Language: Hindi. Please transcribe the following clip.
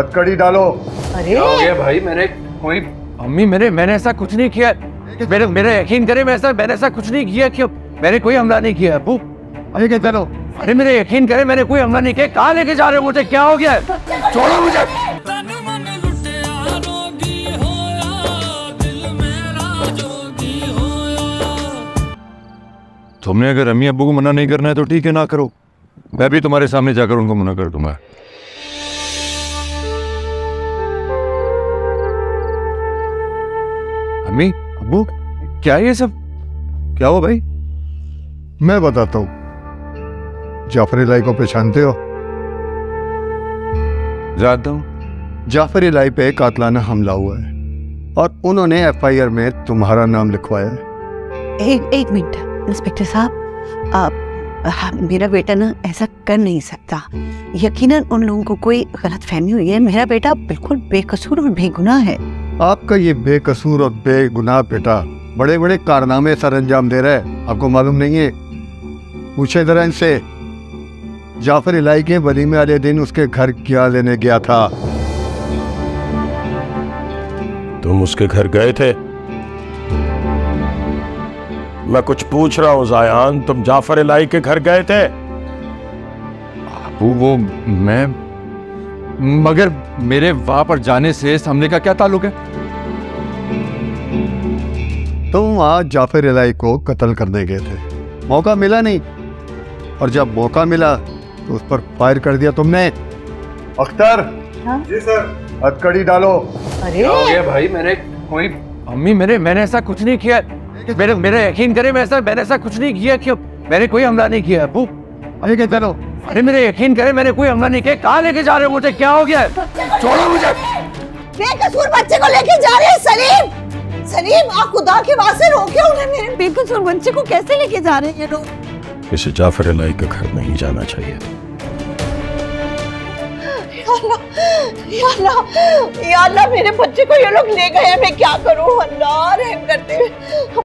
हथकड़ी डालो। अरे। क्या हो गया भाई? मैंने कोई मम्मी मेरे मैंने ऐसा कुछ नहीं किया। मेरे मेरे यकीन करे मैं ऐसा मैंने ऐसा कुछ नहीं किया क्यों मैंने कोई हमला नहीं किया अबू। अरे क्या चलो अरे मेरे यकीन करे मैंने कोई हमला नहीं किया। कहा लेके जा रहे हो मुझे? क्या हो गया? छोड़ो मुझे। तुमने अगर अम्मी अबू को मना नहीं करना है तो ठीक है ना करो। मैं भी तुम्हारे सामने जाकर उनको मना कर दूँगा। अम्मी अब्बू क्या ये सब? क्या हुआ भाई? मैं बताता हूँ। जाफ़र इलाई को पहचानते हो? जानता हूँ। जाफ़र इलाई पे कातलाना हमला हुआ है और उन्होंने एफआईआर में तुम्हारा नाम लिखवाया है। एक एक मिनट इंस्पेक्टर साहब आप हाँ, मेरा बेटा ना ऐसा कर नहीं सकता। यकीनन उन लोगों को कोई गलत फहमी हुई है। मेरा बेटा बिल्कुल बेकसूर और बेगुनाह है। आपका ये बेकसूर और बेगुनाह बेटा बड़े बड़े कारनामे सर अंजाम दे रहा है। आपको मालूम नहीं है? पूछे जरा इनसे। जाफ़र इलाई के वलीमे वाले दिन उसके घर क्या लेने गया था? तुम उसके घर गए थे? मैं कुछ पूछ रहा हूँ जायान। तुम जाफ़र इलाई के घर गए थे? वो मैं मगर मेरे वहाँ पर जाने से इस हमले का क्या ताल्लुक है? तुम आज जाफ़र इलाई को कत्ल करने गए थे। मौका मिला नहीं। और जब मौका मिला तो उस पर फायर कर दिया तुमने। अख्तर! हाँ? जी सर हथकड़ी डालो। अरे! क्या हो गया भाई? मैंने कोई अम्मी मेरे मैंने ऐसा कुछ नहीं किया। मेरे मेरे यकीन करे मैं ऐसा मैंने ऐसा कुछ नहीं किया। क्यों? मैंने कोई हमला नहीं किया अबू। अरे क्या चलो अरे मेरे यकीन करे मैंने कोई हमला नहीं किया कहाँ लेके जा रहे हो मुझे? क्या हो गया? छोड़ो मुझे। बेकसूर बच्चे को लेके जा रहे हैं सलीम। सलीम आप खुदा के वास्ते रोके उन्हें मेरे बेकसूर बच्चे को कैसे लेके जा रहे हैं ये लोग? इसे जाफ़र इलाई के घर नहीं जाना चाहिए। या अल्लाह अल्लाह मेरे बच्चे को ये लोग ले गए मैं क्या करूँ? अल्लाह रहम करते